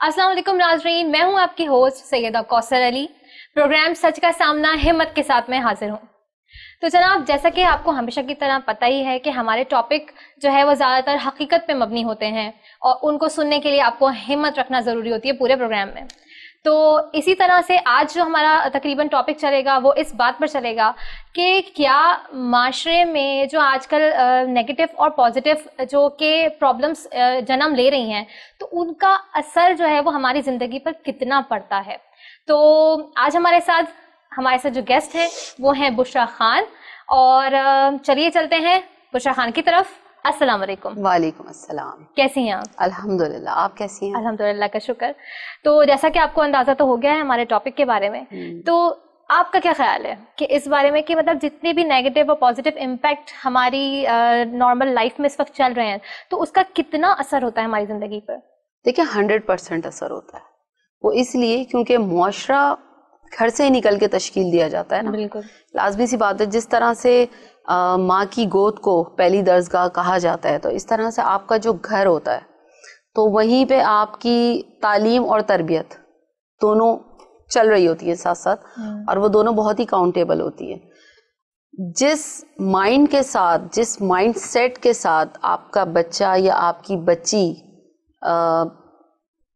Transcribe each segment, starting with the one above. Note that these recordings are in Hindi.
वालेकुम नाजरीन, मैं हूँ आपकी होस्ट सैदा कौसर अली। प्रोग्राम सच का सामना हिम्मत के साथ मैं हाजिर हूँ। तो जनाब, जैसा कि आपको हमेशा की तरह पता ही है कि हमारे टॉपिक जो है वो ज़्यादातर हकीकत पे मबनी होते हैं और उनको सुनने के लिए आपको हिम्मत रखना ज़रूरी होती है पूरे प्रोग्राम में। तो इसी तरह से आज जो हमारा तकरीबन टॉपिक चलेगा, वो इस बात पर चलेगा कि क्या माशरे में जो आजकल नेगेटिव और पॉजिटिव जो के प्रॉब्लम्स जन्म ले रही हैं तो उनका असर जो है वो हमारी ज़िंदगी पर कितना पड़ता है? तो आज हमारे साथ हमारे साथ जो गेस्ट हैं, वो हैं बुशरा खान और चलिए चलते हैं बुशरा खान की तरफ़। अस्सलाम वालेकुम। वालेकुम अस्सलाम। कैसी हैं आप? अल्हम्दुलिल्लाह आप कैसी हैं? अल्हम्दुलिल्लाह का शुक्र। तो जैसा कि आपको अंदाज़ा तो हो गया है हमारे टॉपिक के बारे में हम्म। तो आपका क्या ख्याल है कि इस बारे में कि मतलब जितने भी नेगेटिव और पॉजिटिव इम्पैक्ट हमारी नॉर्मल लाइफ में इस वक्त चल रहे हैं तो उसका कितना असर होता है हमारी ज़िंदगी पर? देखिए हंड्रेड परसेंट असर होता है। वो इसलिए क्योंकि मुआशरा घर से ही निकल के तश्कील दिया जाता है ना। बिल्कुल। लाजमी सी बात है जिस तरह से माँ की गोद को पहली दर्जगाह कहा जाता है तो इस तरह से आपका जो घर होता है तो वहीं पे आपकी तालीम और तरबियत दोनों चल रही होती है साथ साथ हम्म। और वो दोनों बहुत ही काउंटेबल होती है। जिस माइंड के साथ जिस माइंड सेट के साथ आपका बच्चा या आपकी बच्ची आ,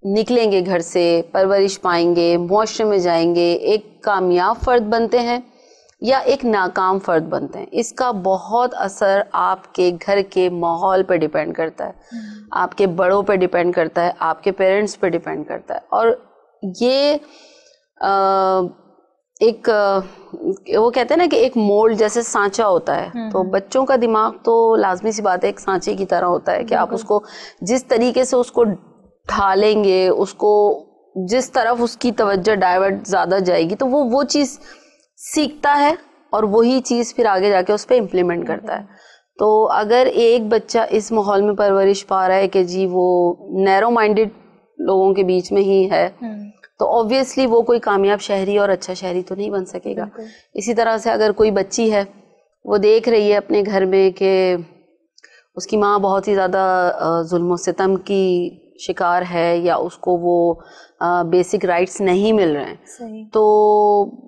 निकलेंगे घर से परवरिश पाएँगे मुआरे में जाएँगे एक कामयाब फ़र्द बनते हैं या एक नाकाम फ़र्द बनते हैं। इसका बहुत असर आपके घर के माहौल पर डिपेंड करता है। हम्म। आपके बड़ों पर डिपेंड करता है आपके पेरेंट्स पर डिपेंड करता है। और ये आ, एक वो कहते हैं ना कि एक मोल्ड जैसे सांचा होता है। हम्म, तो हम्म। बच्चों का दिमाग तो लाजमी सी बात है एक सांचे की तरह होता है कि आप उसको जिस तरीके से उसको ढालेंगे उसको जिस तरफ़ उसकी तवज्जो डाइवर्ट ज़्यादा जाएगी तो वो वो चीज़ सीखता है और वही चीज़ फिर आगे जाके उस पर इम्प्लीमेंट करता है। तो अगर एक बच्चा इस माहौल में परवरिश पा रहा है कि जी वो नैरो माइंडेड लोगों के बीच में ही है हम्म। तो ऑब्वियसली वो कोई कामयाब शहरी और अच्छा शहरी तो नहीं बन सकेगा। इसी तरह से अगर कोई बच्ची है वो देख रही है अपने घर में कि उसकी माँ बहुत ही ज़्यादा जुल्म सितम की शिकार है या उसको वो बेसिक राइट्स नहीं मिल रहे हैं। तो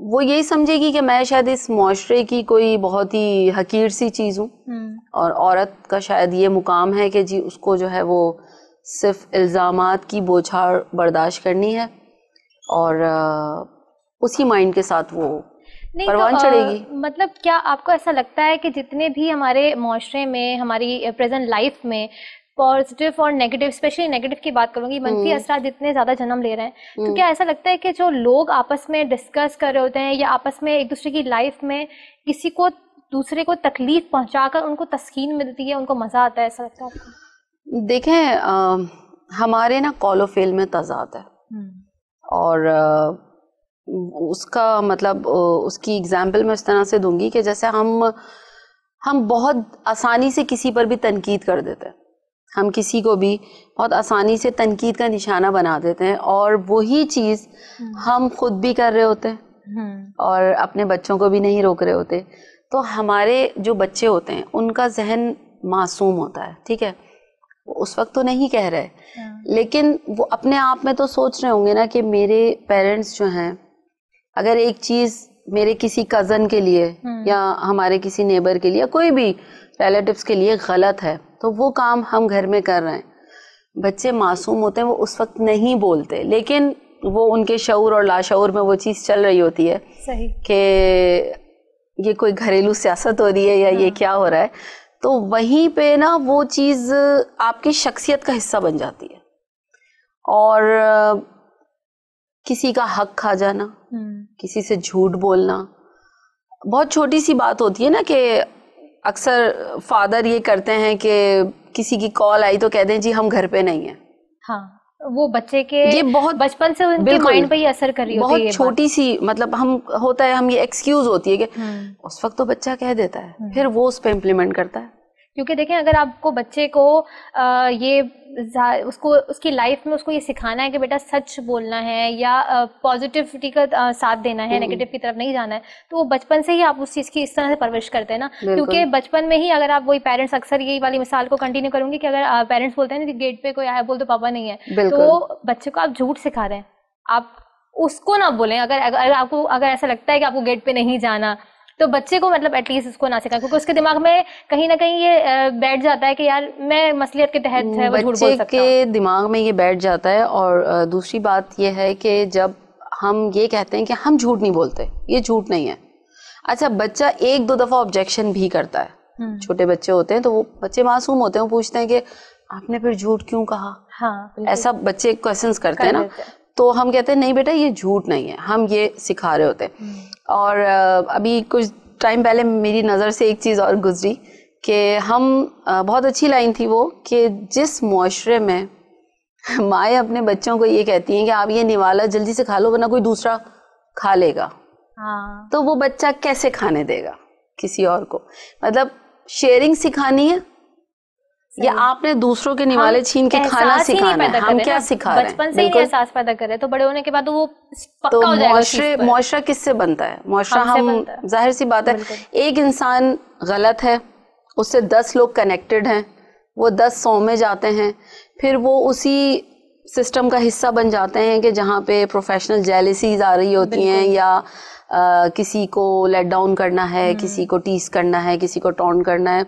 वो यही समझेगी कि मैं शायद इस माशरे की कोई बहुत ही हकीर सी चीज़ हूँ। हम्म। और औरत का शायद ये मुकाम है कि जी उसको जो है वो सिर्फ़ इल्ज़ाम की बोझाड़ बर्दाश्त करनी है और उसी माइंड के साथ वो नहीं परवान तो, चढ़ेगी। मतलब क्या आपको ऐसा लगता है कि जितने भी हमारे माशरे में हमारी प्रेजेंट लाइफ में पॉजिटिव और नेगेटिव स्पेशली नेगेटिव की बात करूँगी मंफी हम्म। असरा जितने ज़्यादा जन्म ले रहे हैं तो हम्म। क्या ऐसा लगता है कि जो लोग आपस में डिस्कस कर रहे होते हैं या आपस में एक दूसरे की लाइफ में किसी को दूसरे को तकलीफ़ पहुंचाकर उनको तस्कीन मिलती है उनको मज़ा आता है ऐसा लगता है देखें हमारे ना कॉलोफेल में तजाद है हम्म। और आ, उसका मतलब उसकी एग्ज़ाम्पल मैं उस तरह से दूँगी कि जैसे हम हम बहुत आसानी से किसी पर भी तनकीद कर देते हैं हम किसी को भी बहुत आसानी से तनकीद का निशाना बना देते हैं और वही चीज़ हम्म। हम खुद भी कर रहे होते हैं हम्म। और अपने बच्चों को भी नहीं रोक रहे होते तो हमारे जो बच्चे होते हैं उनका जहन मासूम होता है ठीक है वो उस वक्त तो नहीं कह रहे हाँ। लेकिन वो अपने आप में तो सोच रहे होंगे ना कि मेरे पेरेंट्स जो हैं अगर एक चीज़ मेरे किसी कज़न के लिए हम्म। या हमारे किसी नेबर के लिए कोई भी रिलेटिव्स के लिए गलत है तो वो काम हम घर में कर रहे हैं बच्चे मासूम होते हैं वो उस वक्त नहीं बोलते लेकिन वो उनके शऊर और लाशऊर में वो चीज़ चल रही होती है कि ये कोई घरेलू सियासत हो रही है या हाँ। ये क्या हो रहा है तो वहीं पे ना वो चीज़ आपकी शख्सियत का हिस्सा बन जाती है और किसी का हक खा जाना हम्म। किसी से झूठ बोलना बहुत छोटी सी बात होती है ना कि अक्सर फादर ये करते हैं कि किसी की कॉल आई तो कहते हैं जी हम घर पे नहीं है हाँ वो बच्चे के ये बहुत बचपन से उनके माइंड पे ही असर कर रही बहुत छोटी सी मतलब हम होता है हम ये एक्सक्यूज होती है कि हम्म। उस वक्त तो बच्चा कह देता है हम्म। फिर वो उस पर इम्प्लीमेंट करता है क्योंकि देखें अगर आपको बच्चे को आ, ये उसको उसकी लाइफ में उसको ये सिखाना है कि बेटा सच बोलना है या पॉजिटिविटी का साथ देना है नेगेटिव हम्म। की तरफ़ नहीं जाना है तो वो बचपन से ही आप उस चीज़ की इस तरह से परवरिश करते हैं ना। क्योंकि बचपन में ही अगर आप वही पेरेंट्स अक्सर यही वाली मिसाल को कंटिन्यू करूँगी कि अगर पेरेंट्स बोलते हैं ना कि गेट पे कोई आया बोल तो पापा नहीं है तो बच्चे को आप झूठ सिखा रहे हैं। आप उसको ना बोलें अगर अगर आपको अगर ऐसा लगता है कि आपको गेट पे नहीं जाना तो बच्चे को मतलब एटलीस्ट इसको ना सिखाएँ क्योंकि उसके दिमाग में कहीं ना कहीं ये बैठ जाता है कि यार मैं मसलियत के तहत है वो झूठ बोल सकता के दिमाग में ये बैठ जाता है और दूसरी बात ये है कि जब हम ये कहते हैं कि हम झूठ नहीं बोलते ये झूठ नहीं है। अच्छा बच्चा एक दो दफ़ा ऑब्जेक्शन भी करता है। हम्म। छोटे बच्चे होते हैं तो वो बच्चे मासूम होते हैं वो पूछते हैं कि आपने फिर झूठ क्यों कहा? हाँ ऐसा बच्चे क्वेश्चन करते हैं ना। तो हम कहते हैं नहीं बेटा ये झूठ नहीं है हम ये सिखा रहे होते हैं हम्म। और अभी कुछ टाइम पहले मेरी नज़र से एक चीज़ और गुजरी कि हम बहुत अच्छी लाइन थी वो कि जिस मुआरे में माएँ अपने बच्चों को ये कहती हैं कि आप ये निवाला जल्दी से खा लो वरना कोई दूसरा खा लेगा हाँ। तो वो बच्चा कैसे खाने देगा किसी और को मतलब शेयरिंग सिखानी है या आपने दूसरों के निवाले छीन के खाना सिखाना है? हम क्या सिखा रहे हैं? बचपन से ही एहसास पैदा कर रहे तो बड़े होने के बाद तो वो तो मुआशरे मुआशरा किससे बनता है? मुआशरा हम ज़ाहिर सी बात है एक इंसान गलत है उससे दस लोग कनेक्टेड हैं वो दस सौ में जाते हैं फिर वो उसी सिस्टम का हिस्सा बन जाते हैं कि जहाँ पे प्रोफेशनल जेलिसीज आ रही होती हैं या आ, किसी को लेट डाउन करना है हम्म। किसी को टीस करना है किसी को टॉन करना है।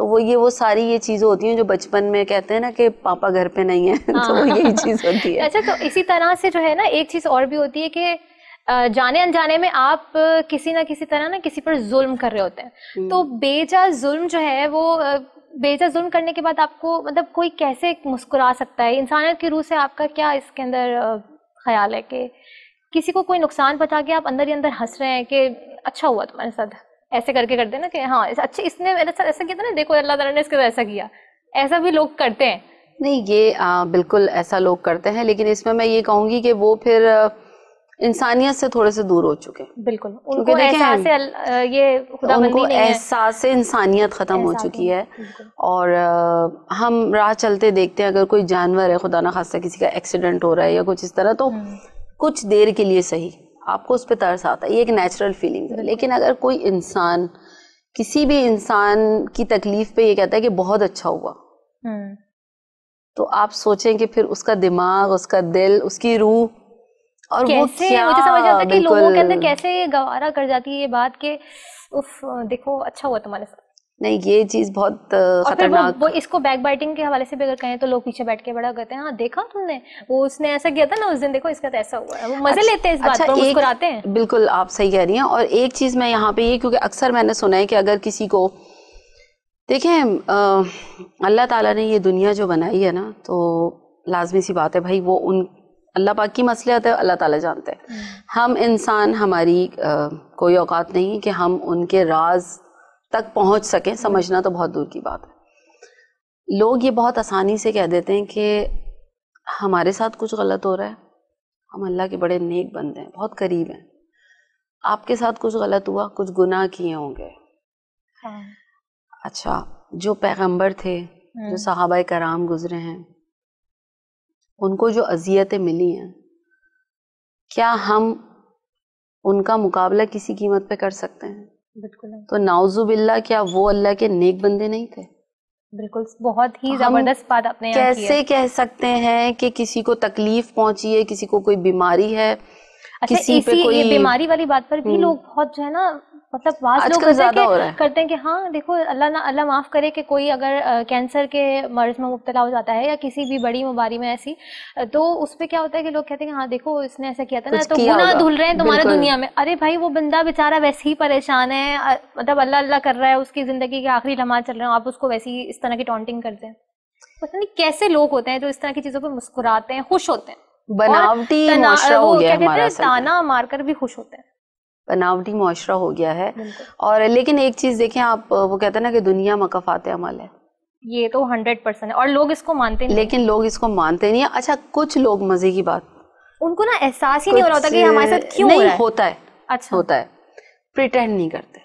तो वो ये वो सारी ये चीज़ें होती हैं जो बचपन में कहते हैं ना कि पापा घर पे नहीं है हाँ। तो वो यही चीज़ होती है अच्छा तो इसी तरह से जो है ना एक चीज़ और भी होती है कि जाने अनजाने में आप किसी ना किसी तरह ना किसी पर जुल्म कर रहे होते हैं हम्म। तो बेजा जुल्म जो है वो बेजा जुल्म करने के बाद आपको मतलब कोई कैसे मुस्कुरा सकता है इंसानियत की रूह से आपका क्या इसके अंदर ख्याल है कि किसी को कोई नुकसान पहुँचा के आप अंदर ही अंदर हंस रहे हैं कि अच्छा हुआ तुम्हारे साथ ऐसे करके करते हैं ना कि हाँ अच्छा इसने मेरे साथ ऐसा किया था ना देखो अल्लाह ताला ने इसके साथ ऐसा किया। ऐसा भी लोग करते हैं। नहीं ये आ, बिल्कुल ऐसा लोग करते हैं लेकिन इसमें मैं ये कहूँगी कि वो फिर इंसानियत से थोड़े से दूर हो चुके हैं। बिल्कुल। उनको एहसास ये खुदा उनको एहसास इंसानियत ख़त्म हो चुकी है। और आ, हम राह चलते देखते हैं अगर कोई जानवर है खुदा ना खासा किसी का एक्सीडेंट हो रहा है या कुछ इस तरह तो हम्म। कुछ देर के लिए सही। आपको उस पर तरस आता है ये एक नेचुरल फीलिंग है। लेकिन अगर कोई इंसान किसी भी इंसान की तकलीफ़ पे ये कहता है कि बहुत अच्छा हुआ। हम्म। तो आप सोचें कि फिर उसका दिमाग उसका दिल उसकी रूह और कैसे, वो क्या? मुझे समझ आता है कि लोगों के अंदर कैसे गवारा कर जाती है ये बात कि उफ देखो अच्छा हुआ तुम्हारे साथ। नहीं ये चीज़ बहुत खतरनाक वो, वो इसको बैक बाइटिंग के हवाले से भी अगर कहें तो लोग पीछे बैठ के बड़ा कहते हैं। हाँ देखा तुमने? वो उसने ऐसा किया था ना उस दिन देखो इसका तो ऐसा हुआ है। वो मज़े अच्छा, लेते हैं इस बात अच्छा, मुस्कुराते हैं। बिल्कुल आप सही कह रही हैं और एक चीज़ मैं यहाँ पे ये क्योंकि अक्सर मैंने सुना है कि अगर किसी को देखें अल्लाह ताला ने ये दुनिया जो बनाई है ना तो लाजमी सी बात है भाई वो उन अल्लाह पाक की मसलियत है अल्लाह ताला जानते हैं। हम्म। हम इंसान हमारी कोई औकात नहीं कि हम उनके राज तक पहुँच सकें समझना तो बहुत दूर की बात है लोग ये बहुत आसानी से कह देते हैं कि हमारे साथ कुछ गलत हो रहा है हम अल्लाह के बड़े नेक बंदे हैं बहुत करीब हैं आपके साथ कुछ गलत हुआ कुछ गुनाह किए होंगे हाँ। अच्छा जो पैगंबर थे जो हम्म। सहाबा कराम गुजरे हैं उनको जो अजियतें मिली हैं क्या हम उनका मुकाबला किसी कीमत पे कर सकते हैं बिल्कुल तो नाउजुबिल्ला क्या वो अल्लाह के नेक बंदे नहीं थे? बिल्कुल बहुत ही ज़बरदस्त बात आपने कैसे कह सकते हैं कि किसी को तकलीफ़ पहुँची है किसी को कोई बीमारी है अच्छा किसी पे कोई बीमारी वाली बात पर भी हम्म। लोग बहुत जो है ना मतलब बात लोग करते हैं, करते हैं कि हाँ देखो अल्लाह ना अल्लाह माफ़ करे कि कोई अगर आ, कैंसर के मर्ज में मुबतला हो जाता है या किसी भी बड़ी बीमारी में ऐसी तो उस पर क्या होता है कि लोग कहते हैं कि हाँ देखो इसने ऐसा किया था ना तो गुना धुल रहे हैं तुम्हारे दुनिया में। अरे भाई वो बंदा बेचारा वैसे ही परेशान है मतलब अल्लाह अल्लाह कर रहा है उसकी ज़िंदगी के आखिरी लम्हा चल रहे हैं आप उसको वैसी इस तरह की टॉन्टिंग करते हैं। पता नहीं कैसे लोग होते हैं जो इस तरह की चीज़ों पर मुस्कुराते हैं खुश होते हैं। बनावटी हो गया ताना मारकर भी खुश होते हैं। बनावटी मुआरा हो गया है। और लेकिन एक चीज़ देखें आप वो कहते हैं ना कि दुनिया मकफात अमल है। ये तो हंड्रेड परसेंट और लोग इसको मानते नहीं। लेकिन लोग इसको मानते नहीं है। अच्छा कुछ लोग मज़े की बात। उनको ना एहसास ही नहीं हो रहा होता कि हमारे साथ क्यों नहीं हो। होता है। अच्छा। होता है। प्रिटेंड नहीं करते।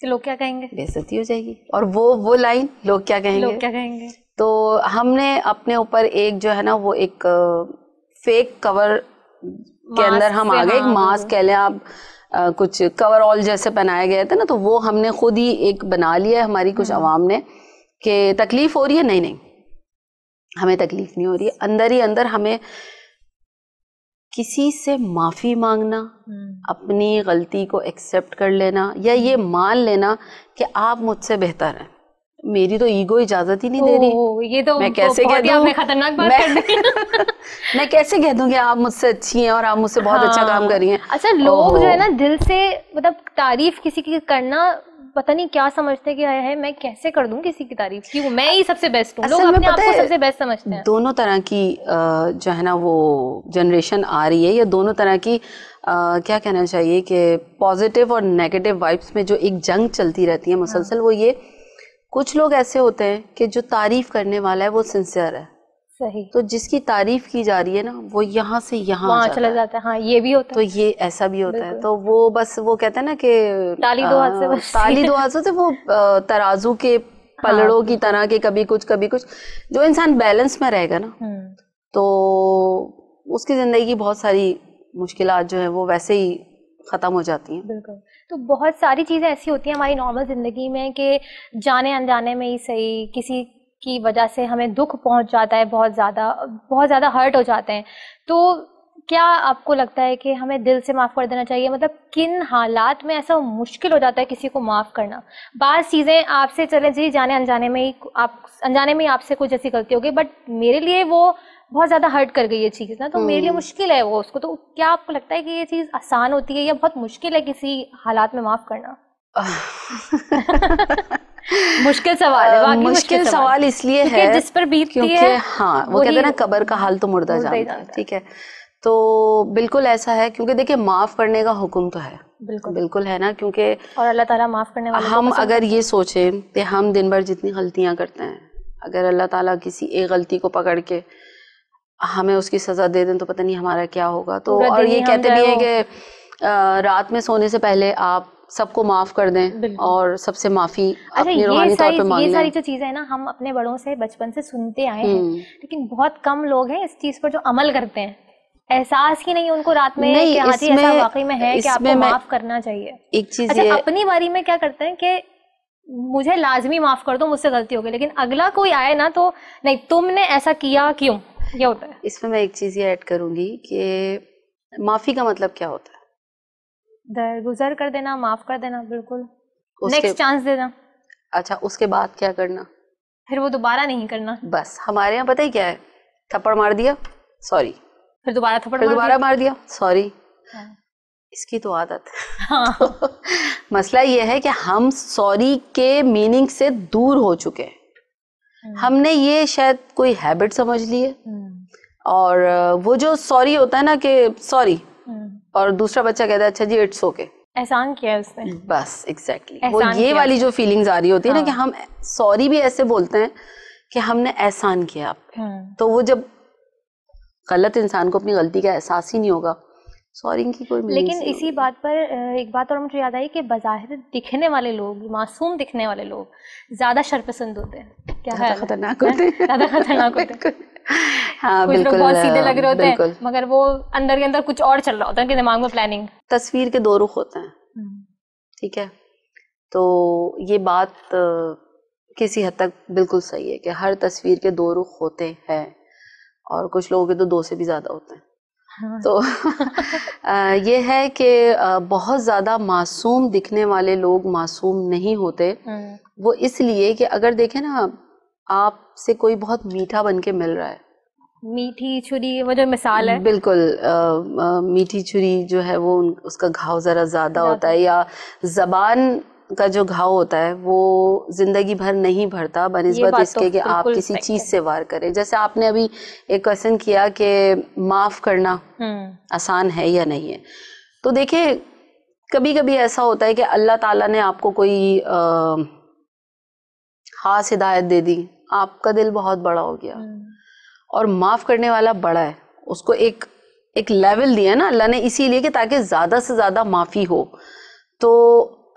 कि लोग क्या कहेंगे? बेइज्जती हो जाएगी। और वो वो लाइन लोग क्या कहेंगे? लोग क्या कहेंगे? तो हमने अपने ऊपर एक जो है ना वो एक फेक कवर के अंदर हम आ गए। एक हाँ, मास्क कह लें आप। आ, कुछ कवर ऑल जैसे पहनाए गए थे ना तो वो हमने खुद ही एक बना लिया है हमारी कुछ हम्म। आवाम ने कि तकलीफ़ हो रही है? नहीं नहीं। हमें तकलीफ़ नहीं हो रही। है अंदर ही अंदर हमें किसी से माफ़ी मांगना अपनी गलती को एक्सेप्ट कर लेना या ये मान लेना कि आप मुझसे बेहतर हैं। मेरी तो ईगो इजाज़त ही नहीं दे रही। ये तो मैं कैसे कह दूँ? आपने खतरनाक बात मैं- कर दी। मैं कैसे कह दूँ कि आप मुझसे अच्छी हैं और आप मुझसे बहुत अच्छा हाँ। काम कर रही हैं? अच्छा लोग जो है ना दिल से मतलब तारीफ़ किसी की करना पता नहीं क्या समझते कि हाय मैं कैसे कर दूँ किसी की तारीफ़ क्यों मैं ही सबसे बेस्ट हूँ। लोग अपने आप को सबसे बेस्ट समझते हैं। दोनों तरह की जो है ना वो जनरेशन आ रही है या दोनों तरह की अ, क्या कहना चाहिए कि पॉजिटिव और नेगेटिव वाइब्स में जो एक जंग चलती रहती है। मुसलसल वो ये कुछ लोग ऐसे होते हैं कि जो तारीफ़ करने वाला है वो सिंसियर है। सही। तो जिसकी तारीफ़ की जा रही है ना वो यहाँ से यहाँ चला है। जाता है। हाँ ये भी होता तो है ये ऐसा भी होता है। तो वो बस वो कहते हैं ना कि ताली दो हाथ से बस। ताली दो हाथों से वो तराजू के पलड़ों की तरह के कभी कुछ कभी कुछ। जो इंसान बैलेंस में रहेगा ना हम्म, तो उसकी ज़िंदगी की बहुत सारी मुश्किलात जो है वो वैसे ही खत्म हो जाती हैं। बिल्कुल। तो बहुत सारी चीज़ें ऐसी होती हैं हमारी नॉर्मल ज़िंदगी में कि जाने अनजाने में ही सही, किसी की वजह से हमें दुख पहुँच जाता है, बहुत ज़्यादा बहुत ज़्यादा हर्ट हो जाते हैं। तो क्या आपको लगता है कि हमें दिल से माफ़ कर देना चाहिए? मतलब किन हालात में ऐसा मुश्किल हो जाता है किसी को माफ़ करना? बात चीज़ें आपसे चले जी, जाने अनजाने में ही, आप, अनजाने में ही आपसे कुछ ऐसी गलती होगी बट मेरे लिए वो बहुत ज़्यादा हर्ट कर गई ये चीज़ ना तो मेरे लिए हम्म। मुश्किल है वो उसको। तो क्या आपको लगता है कि ये चीज़ आसान होती है या बहुत मुश्किल है किसी हालात में माफ़ करना? मुश्किल सवाल है वाकई मुश्किल सवाल। इसलिए है जिस पर बीतती क्योंकि है हाँ वो कहते हैं ना कबर का हाल तो मुर्दा जानता है है। ठीक है। तो बिल्कुल ऐसा है क्योंकि देखिए माफ़ करने का हुक्म तो है। बिल्कुल। बिल्कुल है ना क्योंकि और अल्लाह ताला माफ़ करने वाले हम अगर ये सोचें कि हम दिन भर जितनी गलतियाँ करते हैं अगर अल्लाह ताला किसी एक गलती को पकड़ के हमें उसकी सजा दे दें तो पता नहीं हमारा क्या होगा। तो और ये कहते भी हैं कि रात में सोने से पहले आप सबको माफ़ कर दें और सबसे माफ़ी अच्छा ये सारी ये सारी जो चीज़ें हैं ना हम अपने बड़ों से बचपन से सुनते आए हैं हम्म। लेकिन बहुत कम लोग हैं इस चीज़ पर जो अमल करते हैं। एहसास ही नहीं उनको रात में कि हाँ जी ऐसा वाकई में है कि आपको माफ़ करना चाहिए। एक चीज़ अच्छा अपनी बारी में क्या करते हैं कि मुझे लाजमी माफ़ कर दो मुझसे गलती हो गई लेकिन अगला कोई आए ना तो नहीं तुमने ऐसा किया क्यों? ये होता है। इसमें मैं एक चीज़ ये ऐड करूँगी कि माफ़ी का मतलब क्या होता है? दरगुजर कर देना माफ़ कर देना बिल्कुल। नेक्स्ट चांस देना। अच्छा उसके बाद क्या करना? फिर वो दोबारा नहीं करना। बस हमारे यहाँ पता ही क्या है? थप्पड़ मार दिया सॉरी फिर दोबारा थप्पड़ फिर मार दोबारा मार दिया सॉरी हाँ। इसकी तो आदत है। हाँ। मसला ये है कि हम सॉरी के मीनिंग से दूर हो चुके हैं। हमने ये शायद कोई हैबिट समझ ली है। हम्म, और वो जो सॉरी होता है ना कि सॉरी हम्म। और दूसरा बच्चा कहता है अच्छा जी इट्स ओके एहसान किया है उसने। बस एग्जैक्टली exactly. वो ये वाली जो फीलिंग्स आ रही होती है ना हाँ। कि हम सॉरी भी ऐसे बोलते हैं कि हमने एहसान किया आप हम्म, तो वो जब गलत इंसान को अपनी गलती का एहसास ही नहीं होगा सॉरी की कोई लेकिन इसी बात पर एक बात और मुझे याद आई कि बाजाहिर दिखने वाले लोग मासूम दिखने वाले लोग ज़्यादा शरपसंद होते हैं। क्या है? खतरनाक होते हैं। ज़्यादा खतरनाक होते हैं। हाँ कुछ लोग बहुत सीधे लग रहे होते हैं मगर वो अंदर के अंदर कुछ और चल रहा होता है उनके दिमाग में प्लानिंग तस्वीर के दो रुख होते हैं। ठीक है? तो ये बात किसी हद तक बिल्कुल सही है कि हर तस्वीर के दो रुख होते हैं और कुछ लोगों के तो दो से भी ज़्यादा होते हाँ। तो ये है कि बहुत ज़्यादा मासूम दिखने वाले लोग मासूम नहीं होते। हम्म, वो इसलिए कि अगर देखें ना आपसे कोई बहुत मीठा बन के मिल रहा है। मीठी छुरी वो जो मिसाल है। बिल्कुल अ, अ, मीठी छुरी जो है वो उसका घाव ज़रा ज़्यादा होता है या ज़बान का जो घाव होता है वो ज़िंदगी भर नहीं भरता बनस्बत बात तो इसके कि आप किसी चीज़ से वार करें। जैसे आपने अभी एक क्वेश्चन किया कि माफ़ करना हम्म, आसान है या नहीं है। तो देखिए कभी कभी ऐसा होता है कि अल्लाह ताला ने आपको कोई आ, खास हिदायत दे दी आपका दिल बहुत बड़ा हो गया। हम्म, और माफ़ करने वाला बड़ा है उसको एक एक लेवल दिया ना अल्लाह ने इसीलिए कि ताकि ज़्यादा से ज़्यादा माफ़ी हो। तो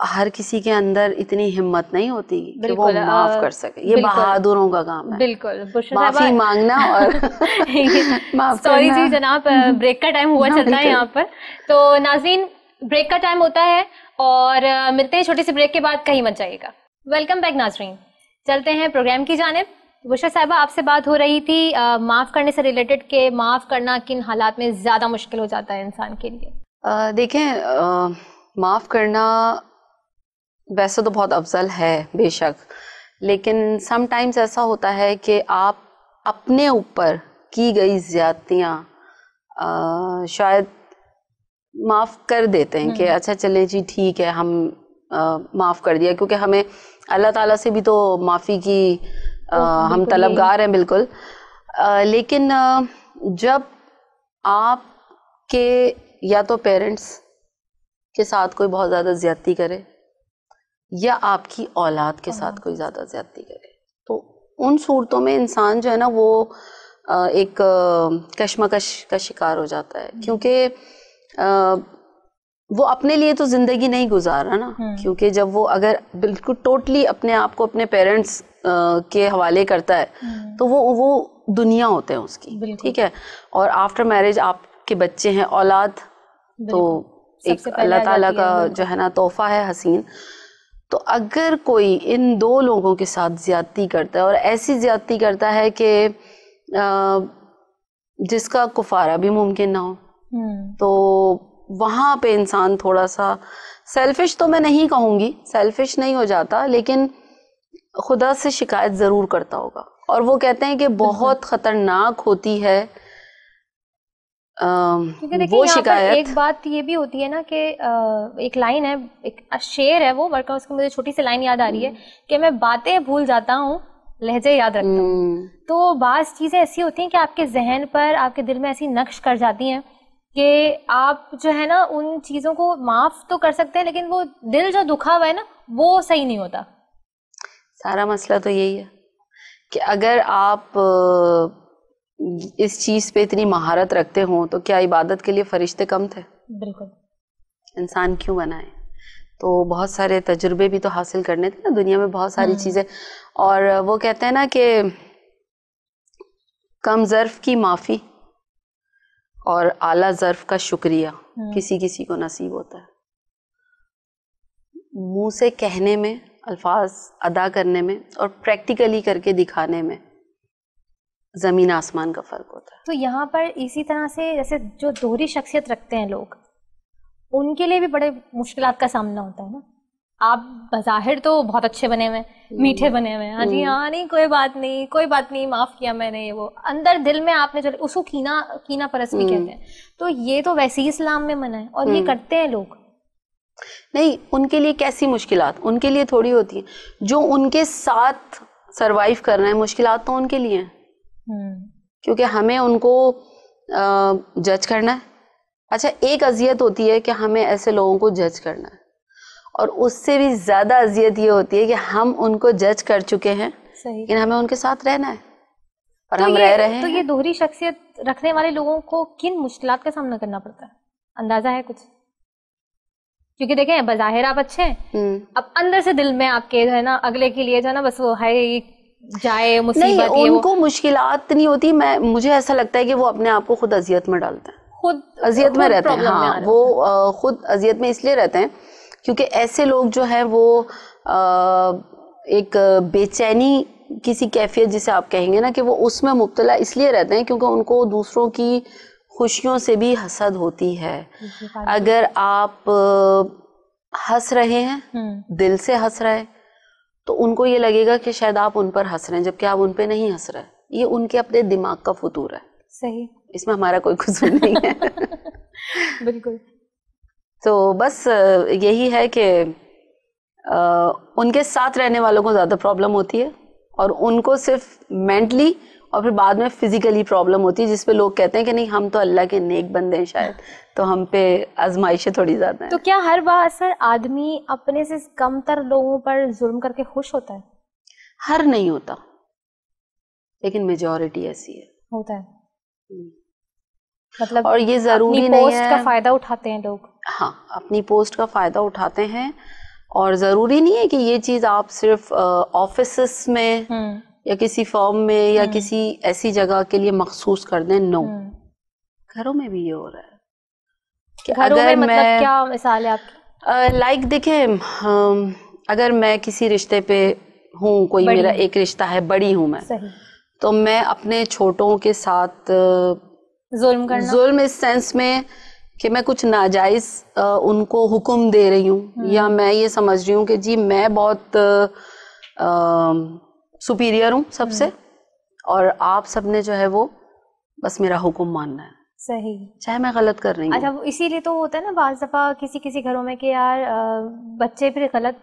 हर किसी के अंदर इतनी हिम्मत नहीं होती कि वो माफ़ कर सके। ये बहादुरों का काम है। बिल्कुल माफ़ी मांगना और माफ़ सॉरी जी जनाब ब्रेक का टाइम हुआ चल रहा है यहाँ पर। तो नाजरीन ब्रेक का टाइम होता है और मिलते हैं छोटी सी ब्रेक के बाद कहीं मत जाइएगा। वेलकम बैक नाजरीन। चलते हैं प्रोग्राम की जानिब। बुशरा साहिबा आपसे बात हो रही थी माफ़ करने से रिलेटेड के माफ़ करना किन हालात में ज़्यादा मुश्किल हो जाता है इंसान के लिए? देखें माफ़ करना वैसे तो बहुत अफजल है बेशक। लेकिन समटाइम्स ऐसा होता है कि आप अपने ऊपर की गई ज्यादतियाँ शायद माफ़ कर देते हैं कि अच्छा चलें जी ठीक है हम माफ़ कर दिया। क्योंकि हमें अल्लाह ताला से भी तो माफ़ी की अ, हम तलबगार हैं बिल्कुल। अ, लेकिन अ, जब आपके या तो पेरेंट्स के साथ कोई बहुत ज़्यादा ज्यादती करे या आपकी औलाद के साथ कोई ज़्यादा ज्यादती करे। तो उन सूरतों में इंसान जो है ना वो एक कश्मकश का शिकार हो जाता है। क्योंकि वो अपने लिए तो ज़िंदगी नहीं गुजार रहा ना क्योंकि जब वो अगर बिल्कुल टोटली अपने आप को अपने पेरेंट्स के हवाले करता है तो वो वो दुनिया होते हैं उसकी ठीक है? और आफ्टर मैरिज आपके बच्चे हैं औलाद तो एक अल्लाह ताला का जो है ना तोहफा है हसीन। तो अगर कोई इन दो लोगों के साथ ज्यादती करता है और ऐसी ज्यादती करता है कि जिसका कुफारा भी मुमकिन ना हो हम्म, तो वहाँ पे इंसान थोड़ा सा सेल्फिश तो मैं नहीं कहूँगी सेल्फिश नहीं हो जाता लेकिन खुदा से शिकायत ज़रूर करता होगा। और वो कहते हैं कि बहुत ख़तरनाक होती है वो शिकायत। एक बात ये भी होती है ना कि एक लाइन है एक शेर है वो वर्कर उसकी मुझे छोटी सी लाइन याद आ रही है कि मैं बातें भूल जाता हूँ लहजे याद रखता हूँ। हम्म, तो बास चीज़ें ऐसी होती हैं कि आपके जहन पर आपके दिल में ऐसी नक्श कर जाती हैं कि आप जो है ना उन चीज़ों को माफ़ तो कर सकते हैं लेकिन वो दिल जो दुखा हुआ है ना वो सही नहीं होता। सारा मसला तो यही है कि अगर आप इस चीज़ पे इतनी महारत रखते हो तो क्या इबादत के लिए फरिश्ते कम थे? बिल्कुल। इंसान क्यों बनाए? तो बहुत सारे तजुर्बे भी तो हासिल करने थे ना दुनिया में बहुत सारी चीज़ें। और वो कहते हैं ना कि कम ज़र्फ की माफ़ी और आला ज़र्फ का शुक्रिया किसी किसी को नसीब होता है। मुँह से कहने में अल्फाज अदा करने में और प्रैक्टिकली करके दिखाने में ज़मीन आसमान का फ़र्क होता है। तो यहाँ पर इसी तरह से जैसे जो दोहरी शख्सियत रखते हैं लोग उनके लिए भी बड़े मुश्किल का सामना होता है ना। आप बाहिर तो बहुत अच्छे बने हुए हैं मीठे बने हुए हैं। जी हाँ नहीं कोई बात नहीं कोई बात नहीं माफ़ किया मैंने ये वो। अंदर दिल में आपने जो उसको कीना कीना परस भी कहते हैं। तो ये तो वैसे ही इस्लाम में मना है और ये करते हैं लोग। नहीं उनके लिए कैसी मुश्किल उनके लिए थोड़ी होती है। जो उनके साथ सरवाइव कर रहे हैं मुश्किलात तो उनके लिए हैं। हम्म क्योंकि हमें उनको जज करना है। अच्छा एक अजियत होती है कि हमें ऐसे लोगों को जज करना है। और उससे भी ज़्यादा अजियत ये होती है कि हम उनको जज कर चुके हैं लेकिन हमें उनके साथ रहना है। और तो हम रह रहे हैं। तो ये दोहरी शख्सियत रखने वाले लोगों को किन मुश्किल का सामना करना पड़ता है? अंदाज़ा है कुछ? क्योंकि देखें बाहिर आप अच्छे हैं। हम्म। अब अंदर से दिल में आपके जो है ना अगले के लिए जो है ना बस वो है जाए नहीं मुसीबत ये उनको मुश्किलात नहीं होती। मैं मुझे ऐसा लगता है कि वो अपने आप को खुद अजियत में डालते हैं। खुद अजियत में रहते हैं हाँ वो खुद अजियत में इसलिए रहते हैं क्योंकि ऐसे लोग जो है वो एक बेचैनी किसी कैफियत जिसे आप कहेंगे ना कि वो उसमें मुब्तला इसलिए रहते हैं क्योंकि उनको दूसरों की खुशियों से भी हसद होती है। अगर आप हंस रहे हैं हम्म। दिल से हंस रहे हैं तो उनको ये लगेगा कि शायद आप उन पर हंस रहे हैं जबकि आप उन पर नहीं हंस रहे। ये उनके अपने दिमाग का फतूर है। सही। इसमें हमारा कोई कुछ नहीं है। बिल्कुल। तो बस यही है कि उनके साथ रहने वालों को ज़्यादा प्रॉब्लम होती है और उनको सिर्फ़ मेंटली और फिर बाद में फिजिकली प्रॉब्लम होती है जिसपे लोग कहते हैं कि नहीं हम तो अल्लाह के नेक बंदे हैं शायद। तो हम पे आजमाइशें थोड़ी ज़्यादा हैं। तो क्या हर बार सर आदमी अपने से कमतर लोगों पर जुल्म करके खुश होता है? हर नहीं होता। लेकिन मेजोरिटी ऐसी है। होता है। मतलब और ये ज़रूरी नहीं पोस्ट का फ़ायदा उठाते हैं लोग। हाँ अपनी पोस्ट का फ़ायदा उठाते हैं। और ज़रूरी नहीं है कि ये चीज़ आप सिर्फ़ ऑफ़िस में हम्म। या किसी फॉर्म में या हम्म। किसी ऐसी जगह के लिए मखसूस कर दें नो हम्म। घरों में भी ये हो रहा है कि में अगर मतलब मैं क्या मिसाल है आपकी? लाइक देखें अगर मैं किसी रिश्ते पे हूँ कोई मेरा एक रिश्ता है बड़ी हूँ मैं तो मैं अपने छोटों के साथ जुल्म करना। जुल्म इस सेंस में कि मैं कुछ नाजायज उनको हुक्म दे रही हूँ या मैं ये समझ रही हूँ कि जी मैं बहुत सुपीरियर हूँ सबसे। और आप सबने जो है वो बस मेरा हुक्म मानना है। सही। चाहे मैं गलत कर रही अच्छा हूँ वो इसीलिए तो होता है ना बाज दफ़ा किसी किसी घरों में कि यार बच्चे फिर गलत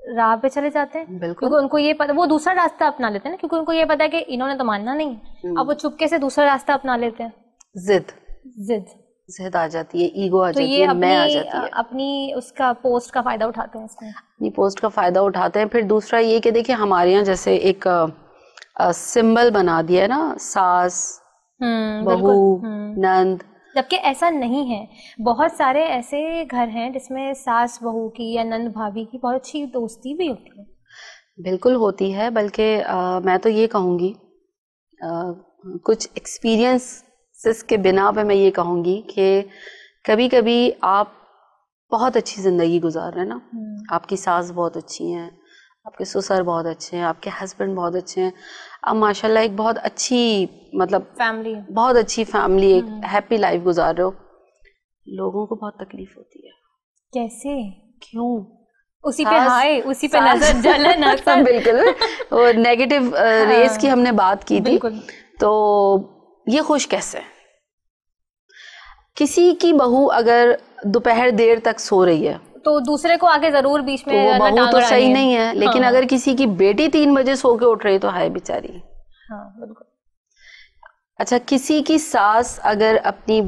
राह पे चले जाते हैं। बिल्कुल। क्योंकि उनको ये पता वो दूसरा रास्ता अपना लेते हैं ना क्योंकि उनको ये पता है कि इन्होंने तो मानना नहीं। हम्म। अब वो चुपके से दूसरा रास्ता अपना लेते हैं। जिद। जिद। जिद आ जाती है ईगो आ तो जाती है मैं आ जाती है। अपनी उसका पोस्ट का फ़ायदा उठाते हैं इसमें? अपनी पोस्ट का फ़ायदा उठाते हैं। फिर दूसरा ये कि देखिए हमारे यहाँ जैसे एक सिंबल बना दिया है ना सास हम्म बहू हम्म। नंद। जबकि ऐसा नहीं है। बहुत सारे ऐसे घर हैं जिसमें सास बहू की या नंद भाभी की बहुत अच्छी दोस्ती भी होती है। बिल्कुल होती है बल्कि मैं तो ये कहूँगी कुछ एक्सपीरियंसेस के बिना पे मैं ये कहूँगी कि कभी कभी आप बहुत अच्छी ज़िंदगी गुजार रहे हैं ना। हम्म, आपकी सास बहुत अच्छी हैं आपके ससुर बहुत अच्छे हैं आपके हस्बैंड बहुत अच्छे हैं। आप माशाल्लाह एक बहुत अच्छी मतलब फैमिली बहुत अच्छी फैमिली एक हम्म। हैप्पी लाइफ गुजार रहे हो। लोगों को बहुत तकलीफ़ होती है। कैसे? क्यों? उसी पे हाय उसी पे नज़र जलन असर बिल्कुल। वो नेगेटिव रेस की हमने बात की थी। तो ये खुश कैसे है? किसी की बहू अगर दोपहर देर तक सो रही है तो दूसरे को आगे ज़रूर बीच तो में ना बहू तो सही नहीं है लेकिन हाँ। अगर किसी की बेटी तीन बजे सो के उठ रही है तो हाय बेचारी हाँ बिल्कुल अच्छा किसी की सास अगर अपनी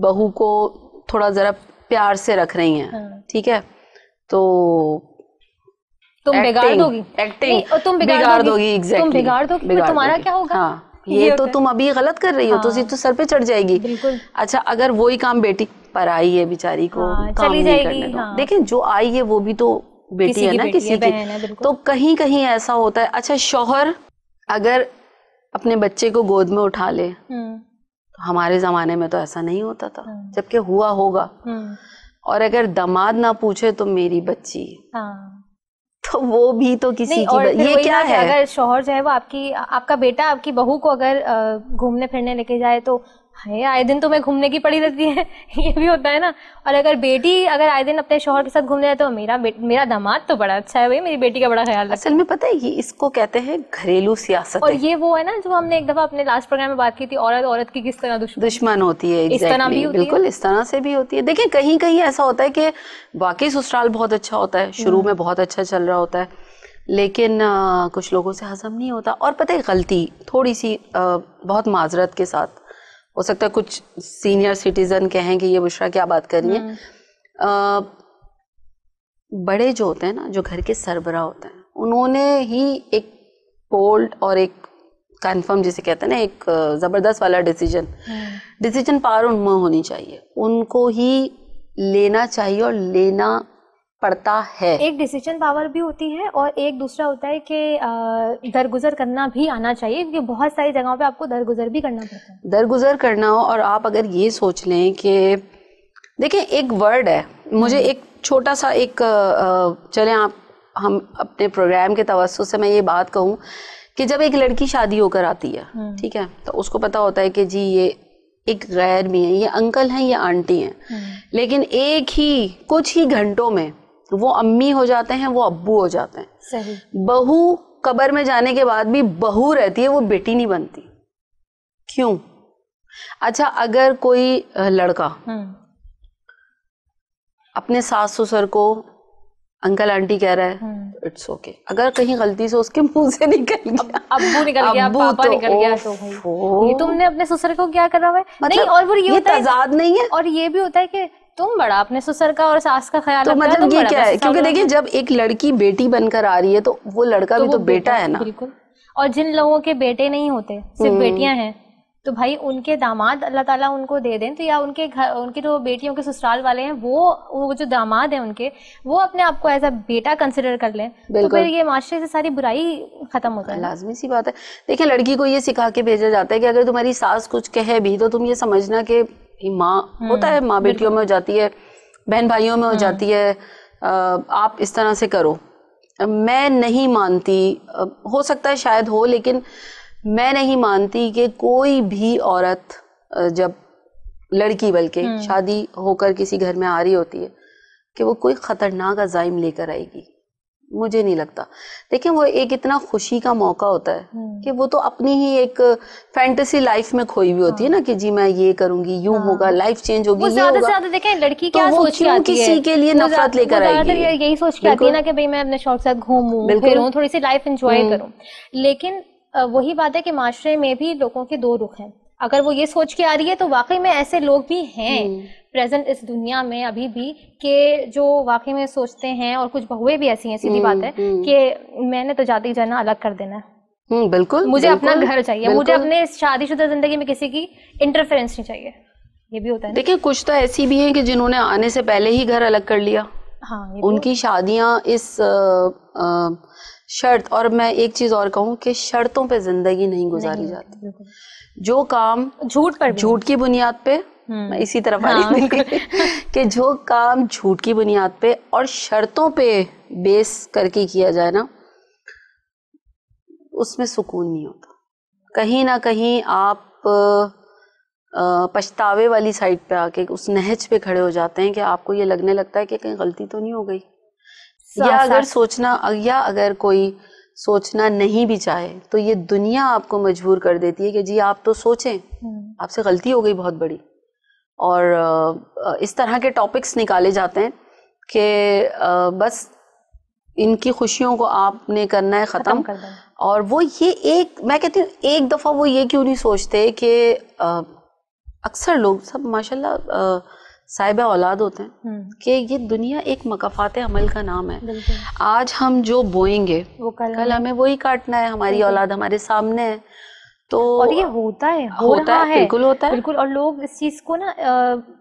बहू को थोड़ा जरा प्यार से रख रही हैं हाँ। ठीक है तो तुम बिगाड़ दोगी और तुम बिगाड़ दोगी। तुम बिगाड़ दोगी, तुम्हारा क्या होगा? ये ये तो तुम अभी गलत कर रही हो तो हाँ। तो सर पे चढ़ जाएगी। बिल्कुल। अच्छा अगर वही काम बेटी पर आई है बेचारी को हाँ, काम चली नहीं जाएगी, करने हाँ। देखिए जो आई है वो भी तो बेटी है ना किसी की। तो कहीं कहीं ऐसा होता है। अच्छा शोहर अगर अपने बच्चे को गोद में उठा ले हम्म। तो हमारे जमाने में तो ऐसा नहीं होता था। हम्म। जबकि हुआ होगा। हम्म। और अगर दामाद ना पूछे तो मेरी बच्ची। हाँ। तो वो भी तो किसी की और ये क्या है अगर शोहर जो है वो आपकी आपका बेटा आपकी बहू को अगर घूमने फिरने लेके जाए तो है आए दिन तुम्हें घूमने की पड़ी रहती है। ये भी होता है ना। और अगर बेटी अगर आए दिन अपने शोहर के साथ घूमने जाए तो मेरा मेरा दामाद तो बड़ा अच्छा है भाई। मेरी बेटी का बड़ा ख्याल रखता असल में पता है ये इसको कहते हैं घरेलू सियासत। और ये वो है ना जो हमने एक दफ़ा अपने लास्ट प्रोग्राम में बात की थी औरत औरत की किस तरह दुश्मन। दुश्मन होती है इस तरह भी? बिल्कुल इस तरह से भी होती है। देखिए कहीं कहीं ऐसा होता है कि वाकई ससुराल बहुत अच्छा होता है शुरू हम्म। में बहुत अच्छा चल रहा होता है लेकिन अ, कुछ लोगों से हजम नहीं होता। और पता है गलती थोड़ी सी अ, बहुत माजरत के साथ। हो सकता है कुछ सीनियर सिटीजन कहें कि ये बुशरा क्या बात कर रही है? हम्म, बड़े जो होते हैं ना जो घर के सरबरा होते हैं उन्होंने ही एक बोल्ड और एक कंफर्म जिसे कहते हैं ना एक ज़बरदस्त वाला डिसीज़न डिसीज़न पावर उनमें होनी चाहिए। उनको ही लेना चाहिए और लेना पड़ता है। एक डिसीज़न पावर भी होती है और एक दूसरा होता है कि दरगुजर करना भी आना चाहिए क्योंकि बहुत सारी जगहों पे आपको दरगुजर भी करना पड़ता है। दरगुजर करना हो और आप अगर ये सोच लें कि देखिए एक वर्ड है। मुझे एक छोटा सा एक चलें आप हम अपने प्रोग्राम के तवज्जो से मैं ये बात कहूँ कि जब एक लड़की शादी होकर आती है हम्म। ठीक है तो उसको पता होता है कि जी ये एक गैर भी है ये अंकल हैं ये आंटी हैं। लेकिन एक ही कुछ ही घंटों में वो अम्मी हो जाते हैं वो अब्बू हो जाते हैं। सही। बहू कबर में जाने के बाद भी बहू रहती है वो बेटी नहीं बनती। क्यों? अच्छा अगर कोई लड़का हम्म। अपने सास ससुर को अंकल आंटी कह रहा है हम्म। It's okay okay. अगर कहीं गलती से उसके मुँह से निकल गया अब्बू निकल गया अब्बू पापा तो, निकल गया तो भाई ये तुमने अपने ससुर को क्या करा हुआ है? मतलब नहीं और फिर ये ये होता है नहीं है? और ये भी होता है कि तुम बड़ा अपने ससुर का और सास का ख्याल तो मतलब ये क्या है? क्योंकि देखिए जब एक लड़की बेटी बनकर आ रही है तो वो लड़का भी तो बेटा है ना। बिल्कुल। और जिन लोगों के बेटे नहीं होते सिर्फ़ हम्म। बेटियाँ हैं तो भाई उनके दामाद अल्लाह ताला उनको दे दें तो या उनके घर उनके जो तो बेटियों के ससुराल वाले हैं वो वो जो दामाद हैं उनके वो अपने आप को एज अ बेटा कंसिडर कर लें तो फिर ये माशरे से सारी बुराई खत्म होता है लाजमी सी बात है। देखिए लड़की को ये सिखा के भेजा जाता है कि अगर तुम्हारी सास कुछ कहे भी तो तुम ये समझना कि माँ होता है माँ बेटियों में हो जाती है बहन भाइयों में हो जाती है आप इस तरह से करो। मैं नहीं मानती हो सकता है शायद हो लेकिन मैं नहीं मानती कि कोई भी औरत जब लड़की बल्कि शादी होकर किसी घर में आ रही होती है कि वो कोई खतरनाक अजाइम लेकर आएगी। मुझे नहीं लगता। देखिए वो एक इतना खुशी का मौका होता है हम्म। कि वो तो अपनी ही एक फैंटेसी लाइफ में खोई हुई होती है ना कि जी मैं ये करूँगी यूँ होगा लाइफ चेंज होगी ज़्यादा से ज़्यादा देखें लड़की तो क्या वो सोच क्यों आती है? किसी के लिए नफरत लेकर आएगी? यही सोच के आती है ना कि भाई मैं अपने शौक से घूमूं फिरूं थोड़ी सी लाइफ एंजॉय हम्म। करूँ। लेकिन वही बात है कि माशरे में भी लोगों के दो रुख हैं। अगर वो ये सोच के आ रही है तो वाकई में ऐसे लोग भी हैं। हम्म। प्रेजेंट इस दुनिया में अभी भी कि जो वाकई में सोचते हैं और कुछ बहुएँ भी ऐसी हैं सीधी बात है हम्म। कि मैंने तो जाती जाना अलग कर देना है। हम्म बिल्कुल मुझे बिल्कुल, अपना घर चाहिए मुझे अपने शादीशुदा ज़िंदगी में किसी की इंटरफेरेंस नहीं चाहिए। ये भी होता है देखिए कुछ तो ऐसी भी हैं कि जिन्होंने आने से पहले ही घर अलग कर लिया। हाँ उनकी शादियाँ इस अ, अ, शर्त और मैं एक चीज़ और कहूँ कि शर्तों पे ज़िंदगी नहीं गुजारी जाती। जो काम झूठ पर झूठ की बुनियाद पे हम्म। मैं इसी तरफ़ हाँ, आ रही थी कि जो काम झूठ की बुनियाद पे और शर्तों पे बेस करके किया जाए ना उसमें सुकून नहीं होता। कहीं ना कहीं आप पछतावे वाली साइड पे आके उस नहज पे खड़े हो जाते हैं कि आपको ये लगने लगता है कि कहीं गलती तो नहीं हो गई। या अगर सोचना या अगर कोई सोचना नहीं भी चाहे तो ये दुनिया आपको मजबूर कर देती है कि जी आप तो सोचें हम्म, आपसे गलती हो गई बहुत बड़ी। और इस तरह के टॉपिक्स निकाले जाते हैं कि बस इनकी खुशियों को आपने करना है खत्म कर और वो ये एक मैं कहती हूँ एक दफ़ा वो ये क्यों नहीं सोचते कि अक्सर लोग सब माशाल्लाह साहिब औलाद होते हैं हम्म, कि ये दुनिया एक मकाफात अमल का नाम है। आज हम जो बोएँगे वो कल कल हमें वही काटना है हमारी औलाद हमारे सामने है। तो और ये होता है हो होता रहा है बिल्कुल होता है। बिल्कुल और लोग इस चीज़ को ना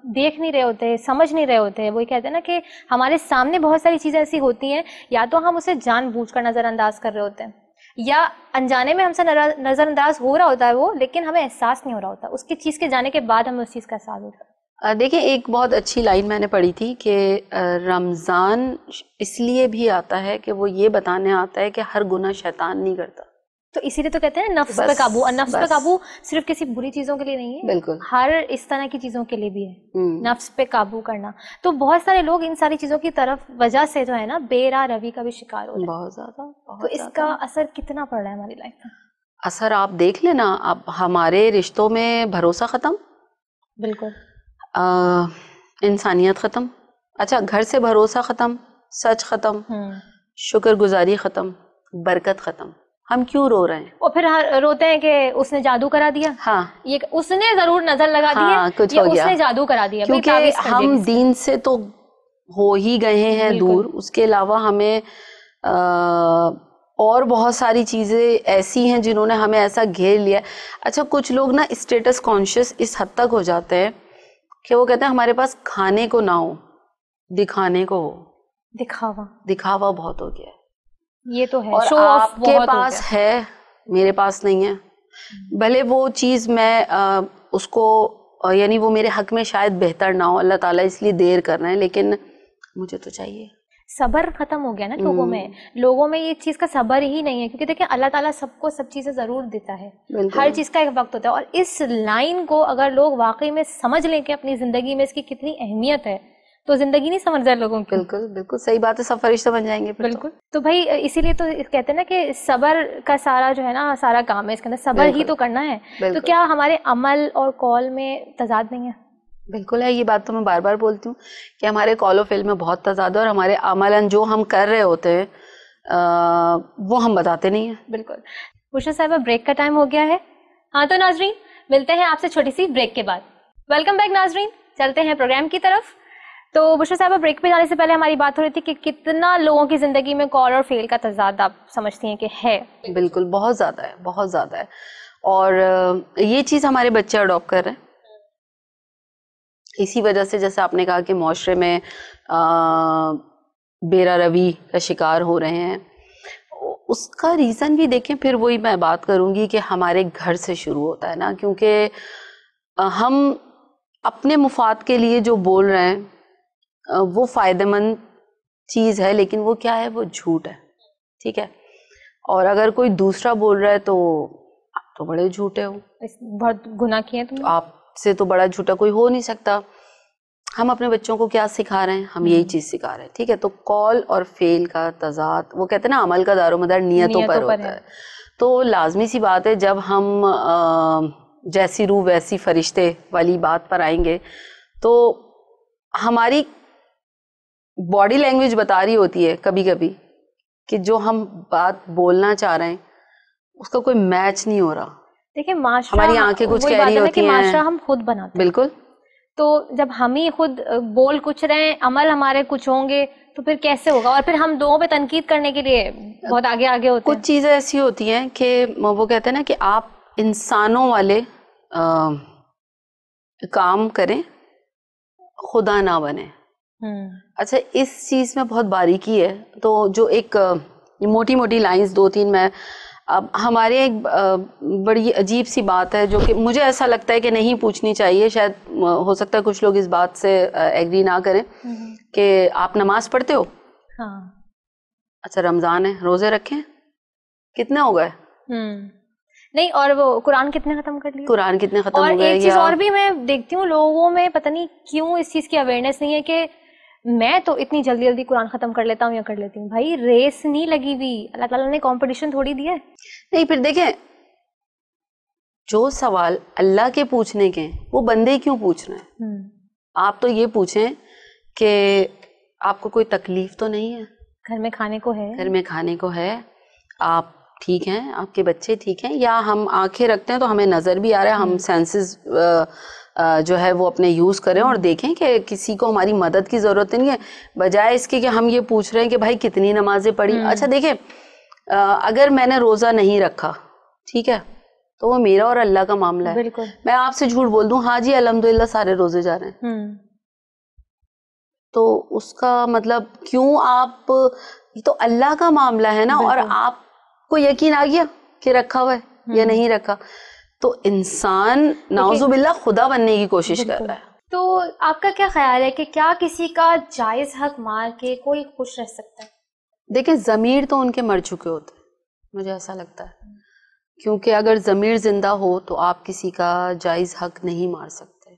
देख नहीं रहे होते समझ नहीं रहे होते हैं। वो कहते हैं ना कि हमारे सामने बहुत सारी चीज़ें ऐसी होती हैं या तो हम उसे जानबूझकर नजरअंदाज कर रहे होते हैं या अनजाने में हमसे नजरअंदाज हो रहा होता है वो लेकिन हमें एहसास नहीं हो रहा होता। उसकी चीज़ के जाने के बाद हमें उस चीज़ का एहसास होता है। देखिए एक बहुत अच्छी लाइन मैंने पढ़ी थी कि रमज़ान इसलिए भी आता है कि वो ये बताने आता है कि हर गुना शैतान नहीं करता। तो इसीलिए तो कहते हैं नफ्स पे काबू। और नफ्स पे काबू सिर्फ़ किसी बुरी चीज़ों के लिए नहीं है। बिल्कुल। हर इस तरह की चीज़ों के लिए भी है। हम्म, नफ्स पे काबू करना। तो बहुत सारे लोग इन सारी चीज़ों की तरफ़ वजह से जो है ना बेरा रवि का भी शिकार हो बहुत ज़्यादा तो इसका असर कितना पड़ रहा है हमारी लाइफ में? असर आप देख लेना। अब हमारे रिश्तों में भरोसा खत्म। बिल्कुल। इंसानियत खत्म। अच्छा घर से भरोसा खत्म सच खत्म। हम्म। शुक्रगुजारी खत्म। बरकत खत्म। हम क्यों रो रहे हैं? और फिर रोते हैं कि उसने जादू करा दिया। हाँ। ये उसने ज़रूर नज़र लगा दी हाँ, है कुछ हो गया। उसने जादू करा दिया। क्योंकि हम दीन से तो हो ही गए हैं दूर। उसके अलावा हमें अ, और बहुत सारी चीज़ें ऐसी हैं जिन्होंने हमें ऐसा घेर लिया अच्छा कुछ लोग ना स्टेटस कॉन्शियस इस हद तक हो जाते हैं कि वो कहते हैं हमारे पास खाने को ना हो दिखाने को हो। दिखावा। दिखावा बहुत हो गया है। ये तो है। और शो ऑफ़ आपके पास है मेरे पास नहीं है। भले वो चीज़ मैं अ, उसको यानी वो मेरे हक में शायद बेहतर ना हो अल्लाह ताला इसलिए देर कर रहे हैं लेकिन मुझे तो चाहिए। सबर खत्म हो गया ना लोगों हम्म। में लोगों में ये चीज़ का सबर ही नहीं है क्योंकि देखिए अल्लाह ताला सबको सब सब चीज़ें ज़रूर देता है। हर चीज़ का एक वक्त होता है। और इस लाइन को अगर लोग वाकई में समझ लें कि अपनी ज़िंदगी में इसकी कितनी अहमियत है तो ज़िंदगी नहीं समझ जाए लोगों की। बिल्कुल बिल्कुल सही बात है सब फरिश्ते बन जाएँगे तो। बिल्कुल। तो भाई इसीलिए तो कहते हैं ना कि सबर का सारा जो है ना सारा काम है इसके अंदर। सबर ही तो करना है। तो क्या हमारे अमल और कॉल में तजाद नहीं है? बिल्कुल है ये बात तो मैं बार बार बोलती हूँ कि हमारे कॉलो फ़िल्म में बहुत तजाद है और हमारे अमलन जो हम कर रहे होते हैं वो हम बताते नहीं हैं। बिल्कुल। बुशरा साहब ब्रेक का टाइम हो गया है। हाँ तो नाजरीन मिलते हैं आपसे छोटी सी ब्रेक के बाद। वेलकम बैक नाजरीन। चलते हैं प्रोग्राम की तरफ़। तो बुशरा साहब ब्रेक पे जाने से पहले हमारी बात हो रही थी कि कितना लोगों की ज़िंदगी में कॉल और फेल का तजाद आप समझती हैं कि है? बिल्कुल, बहुत ज़्यादा है, बहुत ज़्यादा है। और ये चीज़ हमारे बच्चे अडोप्ट कर रहे हैं। इसी वजह से जैसे आपने कहा कि माशरे में बेरा रवि का शिकार हो रहे हैं। उसका रीज़न भी देखें, फिर वही मैं बात करूँगी कि हमारे घर से शुरू होता है ना, क्योंकि हम अपने मुफाद के लिए जो बोल रहे हैं वो फ़ायदेमंद चीज़ है लेकिन वो क्या है वो झूठ है ठीक है? और अगर कोई दूसरा बोल रहा है तो आप तो बड़े झूठे हो। बहुत गुनाह किए तुम आपसे तो बड़ा झूठा कोई हो नहीं सकता। हम अपने बच्चों को क्या सिखा रहे हैं? हम यही हम्म। चीज़ सिखा रहे हैं ठीक है? तो कॉल और फेल का तजाद वो कहते हैं ना अमल का दारोमदार नियतों, नियतों पर, पर होता है।, है। तो लाजमी सी बात है जब हम आ, जैसी रूह वैसी फरिश्ते वाली बात पर आएँगे तो हमारी बॉडी लैंग्वेज बता रही होती है कभी कभी कि जो हम बात बोलना चाह रहे हैं उसका कोई मैच नहीं हो रहा। देखिए हमारी आँखें कुछ कह रही होती हैं। हम खुद बनाते बिल्कुल। तो जब हम ही खुद बोल कुछ रहे हैं अमल हमारे कुछ होंगे तो फिर कैसे होगा? और फिर हम दो पे तनकीद करने के लिए बहुत आगे आगे होते कुछ चीज़ें ऐसी होती हैं कि वो कहते हैं ना कि आप इंसानों वाले आ, काम करें खुदा ना बने। अच्छा इस चीज़ में बहुत बारीकी है। तो जो एक मोटी मोटी लाइंस दो तीन मैं अब हमारे एक बड़ी अजीब सी बात है जो कि मुझे ऐसा लगता है कि नहीं पूछनी चाहिए शायद हो सकता है कुछ लोग इस बात से एग्री ना करें हम्म। कि आप नमाज़ पढ़ते हो? हाँ। अच्छा रमज़ान है रोज़े रखे कितने हो गए हम्म। नहीं और वो कुरान कितने खत्म कर लिए? कुरान कितने खत्म हो गए एक चीज़ और भी मैं देखती हूँ लोगों में पता नहीं क्यों इस चीज़ की अवेयरनेस नहीं है कि मैं तो इतनी जल्दी जल्दी कुरान खत्म कर लेता हूँ या कर लेती हूँ। भाई रेस नहीं लगी हुई। अल्लाह ताला ने कंपटीशन थोड़ी दिया है। नहीं फिर देखें जो सवाल अल्लाह के पूछने के वो बंदे क्यों पूछ रहे हैं? हम्म। आप तो ये पूछें कि आपको कोई तकलीफ़ तो नहीं है? घर में खाने को है। घर में खाने को है। आप ठीक हैं? आपके बच्चे ठीक हैं? या हम आँखें रखते हैं तो हमें नज़र भी आ रहा है हम सेंसेस हम्म। जो है वो अपने यूज़ करें और देखें कि किसी को हमारी मदद की ज़रूरत नहीं है। बजाय इसके कि हम ये पूछ रहे हैं कि भाई कितनी नमाजें पढ़ी। हम्म। अच्छा देखें अगर मैंने रोज़ा नहीं रखा ठीक है तो वो मेरा और अल्लाह का मामला है। मैं आपसे झूठ बोल दूँ हाँ जी अलहमदुल्ला सारे रोज़े जा रहे हैं। हम्म। तो उसका मतलब क्यों आप ये तो अल्लाह का मामला है ना और आपको यकीन आ गया कि रखा हुआ है या हम्म। नहीं रखा? तो इंसान नाउजुबिल्ला खुदा बनने की कोशिश कर रहा है। तो आपका क्या ख्याल है कि क्या किसी का जायज़ हक मार के कोई खुश रह सकता है? देखिए ज़मीर तो उनके मर चुके होते हैं मुझे ऐसा लगता है। क्योंकि अगर ज़मीर ज़िंदा हो तो आप किसी का जायज़ हक नहीं मार सकते।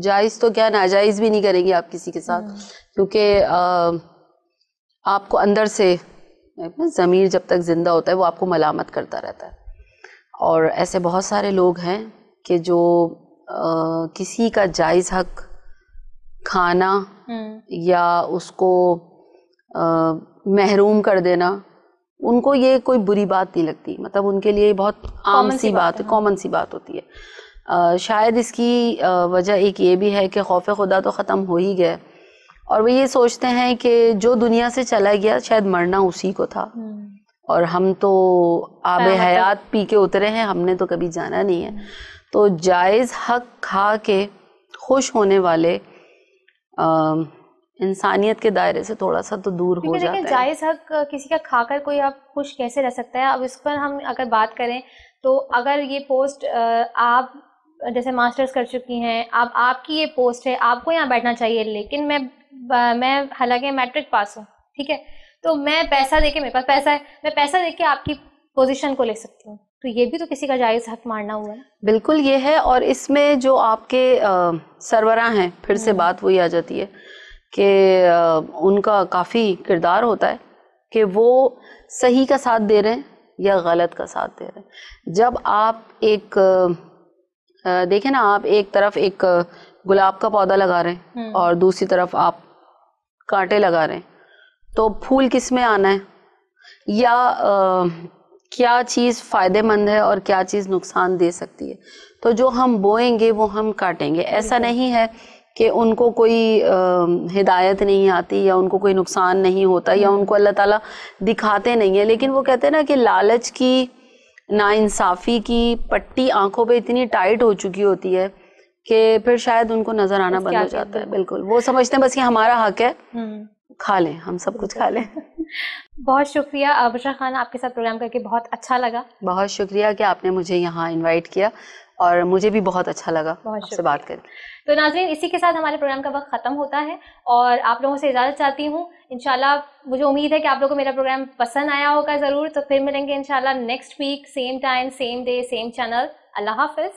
जायज़ तो क्या नाजायज़ भी नहीं करेंगे आप किसी के साथ। हम्म। क्योंकि आपको अंदर से ज़मीर जब तक ज़िंदा होता है वो आपको मलामत करता रहता है। और ऐसे बहुत सारे लोग हैं कि जो आ, किसी का जायज़ हक खाना हम्म। या उसको आ, महरूम कर देना उनको ये कोई बुरी बात नहीं लगती। मतलब उनके लिए बहुत आम सी बात है कॉमन सी बात होती है। आ, शायद इसकी वजह एक ये भी है कि खौफ खुदा तो ख़त्म हो ही गया। और वो ये सोचते हैं कि जो दुनिया से चला गया शायद मरना उसी को था। हम्म। और हम तो आब मतलब हयात पी के उतरे हैं हमने तो कभी जाना नहीं है। तो जायज़ हक खा के खुश होने वाले इंसानियत के दायरे से थोड़ा सा तो दूर हो जाता है। जायज़ हक किसी का खाकर कोई आप खुश कैसे रह सकता है? अब इस पर हम अगर बात करें तो अगर ये पोस्ट आप जैसे मास्टर्स कर चुकी हैं अब आपकी ये पोस्ट है आपको यहाँ बैठना चाहिए लेकिन मैं मैं हालाँकि मैट्रिक पास हूँ ठीक है? तो मैं पैसा देके मेरे पास पैसा है मैं पैसा देके आपकी पोजीशन को ले सकती हूँ तो ये भी तो किसी का जायज़ हक मारना हुआ है बिल्कुल ये है और इसमें जो आपके सरवरा हैं फिर से हम्म। बात वही आ जाती है कि उनका काफ़ी किरदार होता है कि वो सही का साथ दे रहे हैं या गलत का साथ दे रहे हैं जब आप एक देखें ना आप एक तरफ़ एक गुलाब का पौधा लगा रहे हैं हम्म। और दूसरी तरफ़ आप कांटे लगा रहे हैं तो फूल किसमें आना है? या आ, क्या चीज़ फ़ायदेमंद है और क्या चीज़ नुकसान दे सकती है? तो जो हम बोएँगे वो हम काटेंगे। ऐसा नहीं है कि उनको कोई आ, हिदायत नहीं आती या उनको कोई नुकसान नहीं होता या हम्म। उनको अल्लाह ताला दिखाते नहीं है। लेकिन वो कहते हैं ना कि लालच की नाइंसाफ़ी की पट्टी आँखों पे इतनी टाइट हो चुकी होती है कि फिर शायद उनको नज़र आना बंद हो जाता है। बिल्कुल। वो समझते हैं बस ये हमारा हक है। हम्म। खा लें हम सब कुछ खा लें। बहुत शुक्रिया बुशरा खान आपके साथ प्रोग्राम करके बहुत अच्छा लगा। बहुत शुक्रिया कि आपने मुझे यहाँ इनवाइट किया और मुझे भी बहुत अच्छा लगा बहुत आपसे बात करके। तो नाजरीन इसी के साथ हमारे प्रोग्राम का वक्त खत्म होता है और आप लोगों से इजाज़त चाहती हूँ। इंशाल्लाह मुझे उम्मीद है कि आप लोगों को मेरा प्रोग्राम पसंद आया होगा ज़रूर। तो फिर मिलेंगे इंशाल्लाह next week same time same day same channel अल्लाह हाफिज।